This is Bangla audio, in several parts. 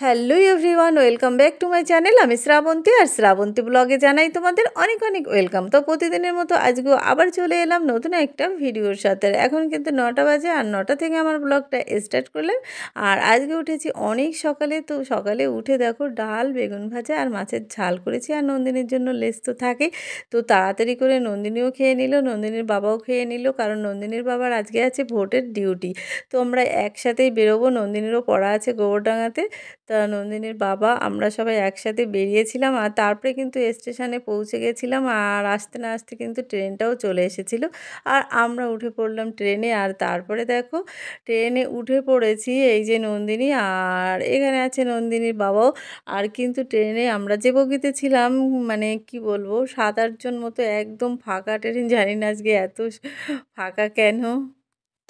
Hello everyone, welcome back to my channel. আমি শ্রাবন্তী আর শ্রাবন্তী ব্লগে জানাই তোমাদের অনেক অনেক ওয়েলকাম। তো প্রতিদিনের মতো আজকেও আবার চলে এলাম নতুন একটা ভিডিওর সাথে। এখন কিন্তু নটা বাজে আর নটা থেকে আমার ব্লগটা স্টার্ট করলাম। আর আজকে উঠেছি অনেক সকালে। তো সকালে উঠে দেখো ডাল, বেগুন ভাজা আর মাছের ঝাল করেছি। আর নন্দিনীর জন্য লেস তো থাকে। তো তাড়াতাড়ি করে নন্দিনীও খেয়ে নিল, নন্দিনীর বাবাও খেয়ে নিল। কারণ নন্দিনীর বাবার আজকে আছে ভোটের ডিউটি। তো আমরা একসাথেই বেরোবো, নন্দিনীরও পড়া আছে গোবরডাঙ্গাতে। তা নন্দিনীর বাবা, আমরা সবাই একসাথে বেরিয়েছিলাম আর তারপরে কিন্তু স্টেশনে পৌঁছে গেছিলাম আর আসতে না আসতে কিন্তু ট্রেনটাও চলে এসেছিল। আর আমরা উঠে পড়লাম ট্রেনে আর তারপরে দেখো, ট্রেনে উঠে পড়েছি এই যে নন্দিনী আর এখানে আছে নন্দিনীর বাবাও। আর কিন্তু ট্রেনে আমরা যে বগিতে ছিলাম মানে কি বলব, সাত আটজন মতো একদম ফাঁকা ট্রেন, জানি না আজকে এত ফাঁকা কেন।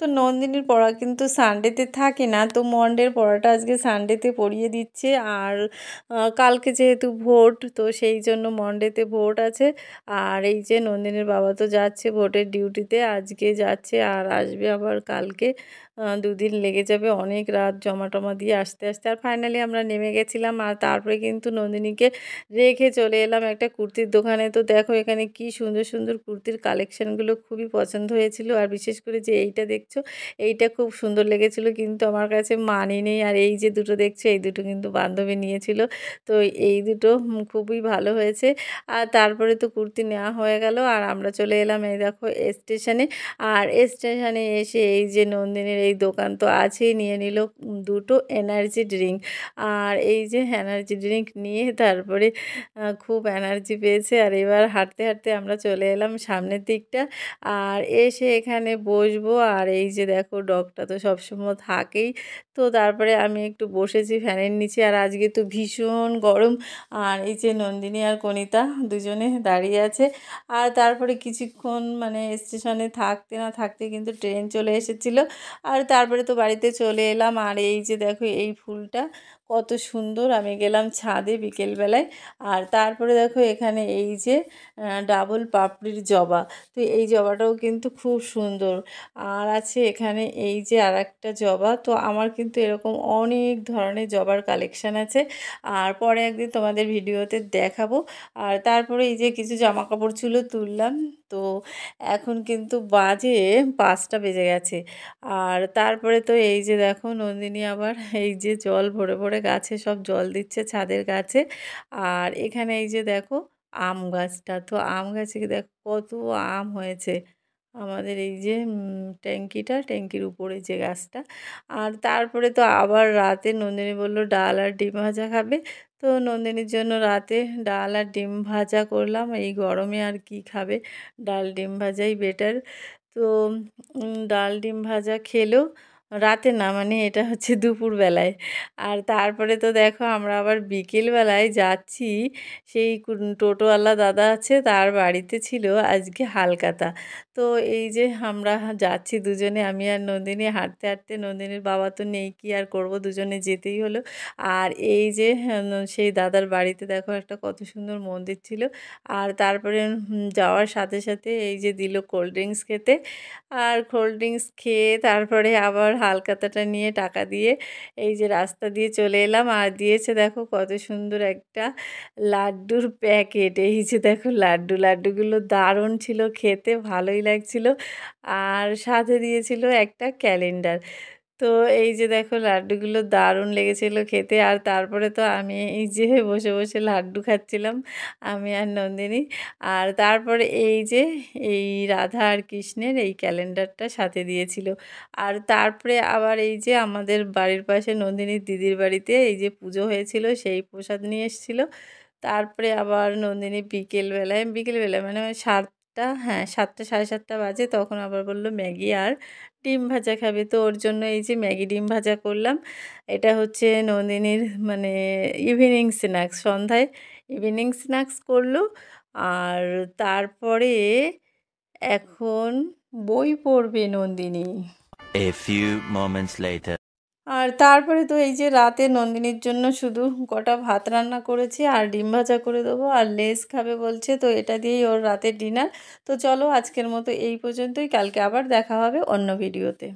তো নন্দিনীর পড়া কিন্তু সানডেতে থাকে না। তো মন্ডের পড়াটা আজকে সানডেতে পড়িয়ে দিচ্ছে। আর কালকে যেহেতু ভোট, তো সেই জন্য মন্ডেতে ভোট আছে। আর এই যে নন্দিনীর বাবা তো যাচ্ছে ভোটের ডিউটিতে আজকে যাচ্ছে আর আসবে আবার কালকে। দুদিন লেগে যাবে, অনেক রাত জমা টমা দিয়ে আসতে আসতে আর ফাইনালি আমরা নেমে গেছিলাম আর তারপরে কিন্তু নন্দিনীকে রেখে চলে এলাম একটা কুর্তির দোকানে। তো দেখো এখানে কি সুন্দর সুন্দর কুর্তির কালেকশানগুলো খুবই পছন্দ হয়েছিল আর বিশেষ করে যে এইটা দেখছ, এইটা খুব সুন্দর লেগেছিল কিন্তু আমার কাছে মানি নেই। আর এই যে দুটো দেখছ, এই দুটো কিন্তু বান্ধবী নিয়েছিল। তো এই দুটো খুবই ভালো হয়েছে। আর তারপরে তো কুর্তি নেওয়া হয়ে গেল আর আমরা চলে এলাম এই দেখো স্টেশনে আর স্টেশনে এসে এই যে নন্দিনীর এই দোকান তো আছেই, নিয়ে নিল দুটো এনার্জি ড্রিঙ্ক আর এই যে এনার্জি ড্রিঙ্ক নিয়ে তারপরে খুব এনার্জি পেয়েছে। আর এবার হাঁটতে হাঁটতে আমরা চলে এলাম সামনের দিকটা। আর এসে এখানে বসবো। আর এই যে দেখো ডগটা তো সবসময় থাকেই। তো তারপরে আমি একটু বসেছি ফ্যানের নিচে আর আজকে তো ভীষণ গরম। আর এই যে নন্দিনী আর কণিতা দুজনে দাঁড়িয়ে আছে। আর তারপরে কিছুক্ষণ মানে স্টেশনে থাকতে না থাকতে কিন্তু ট্রেন চলে এসেছিল। আর তারপরে তো বাড়িতে চলে এলাম। আর এই যে দেখো এই ফুলটা কত সুন্দর, আমি গেলাম ছাদে বিকেলবেলায়। আর তারপরে দেখো এখানে এই যে ডাবল পাপড়ির জবা। তো এই জবাটাও কিন্তু খুব সুন্দর। আর আছে এখানে এই যে আর একটা জবা। তো আমার কিন্তু এরকম অনেক ধরনের জবার কালেকশান আছে। আর পরে একদিন তোমাদের ভিডিওতে দেখাবো। আর তারপরে এই যে কিছু জামা কাপড় ছিল তুললাম। তো এখন কিন্তু বাজে পাঁচটা বেজে গেছে। আর তারপরে তো এই যে দেখো নন্দিনী আবার এই যে জল ভরে ভরে গাছে সব জল দিচ্ছে ছাদের গাছে। আর এখানে এই যে দেখো আম গাছটা, তো আম গাছে দেখো কত আম হয়েছে। আমাদের এই যে ট্যাঙ্কিটা ট্যাঙ্কির উপরে যে গাছটা। আর তারপরে তো আবার রাতে নন্দিনী বলল, ডাল আর ডিম ভাজা খাবে? তো নন্দিনীর জন্য রাতে ডাল আর ডিম ভাজা করলাম। এই গরমে আর কি খাবে? ডাল ডিম ভাজাই বেটার তো ডাল ডিম ভাজা খেলেও রাতে না মানে এটা হচ্ছে দুপুরবেলায়। আর তারপরে তো দেখো আমরা আবার বিকেলবেলায় যাচ্ছি, সেই টোটোওয়ালা দাদা আছে, তার বাড়িতে ছিল আজকে হালকাতা। তো এই যে আমরা যাচ্ছি দুজনে, আমি আর নন্দিনী, হাঁটতে হাঁটতে নন্দিনীর বাবা তো নেই, কি আর করব? দুজনে যেতেই হলো। আর এই যে সেই দাদার বাড়িতে দেখো একটা কত সুন্দর মন্দির ছিল। আর তারপরে যাওয়ার সাথে সাথে এই যে দিল কোল্ড ড্রিঙ্কস খেতে। আর কোল্ড ড্রিঙ্কস খেয়ে তারপরে আবার হালকাতাটা নিয়ে টাকা দিয়ে এই যে রাস্তা দিয়ে চলে এলাম। আর দিয়েছে দেখো কত সুন্দর একটা লাড্ডুর প্যাকেট। এই যে দেখো লাড্ডু, লাড্ডুগুলো দারুণ ছিল, খেতে ভালোই লাগছিল। আর সাথে দিয়েছিল একটা ক্যালেন্ডার। তো এই যে দেখো লাড্ডুগুলো দারুণ লেগেছিলো খেতে। আর তারপরে তো আমি এই যে বসে বসে লাড্ডু খাচ্ছিলাম, আমি আর নন্দিনী। আর তারপরে এই যে এই রাধা আর কৃষ্ণের এই ক্যালেন্ডারটা সাথে দিয়েছিল। আর তারপরে আবার এই যে আমাদের বাড়ির পাশে নন্দিনীর দিদির বাড়িতে এই যে পুজো হয়েছিল, সেই প্রসাদ নিয়ে এসেছিল। তারপরে আবার নন্দিনী বিকেলবেলায় বিকেলবেলায় মানে সাতটা হ্যাঁ সাতটা, সাড়ে সাতটা বাজে। তখন আবার বলল, ম্যাগি আর ডিম ভাজা খাবে। তো ওর জন্য এই যে ম্যাগি ডিম ভাজা করলাম। এটা হচ্ছে নন্দিনীর মানে ইভিনিং স্ন্যাক্স। সন্ধ্যায় ইভিনিং স্ন্যাক্স করল। আর তারপরে এখন বই পড়বে Nandini. A few moments later. আর তারপরে তো এই যে রাতে নন্দিনীর জন্য শুধু গোটা ভাত রান্না করেছি আর ডিম ভাজা করে দেবো আর লেস খাবে বলছে, তো এটা দিয়েই ওর রাতের ডিনার তো চলো আজকের মতো এই পর্যন্তই, কালকে আবার দেখা হবে অন্য ভিডিওতে